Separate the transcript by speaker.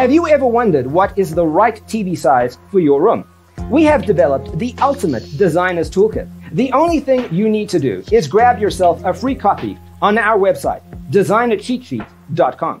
Speaker 1: Have you ever wondered what is the right TV size for your room? We have developed the ultimate designer's toolkit. The only thing you need to do is grab yourself a free copy on our website, designercheatsheet.com.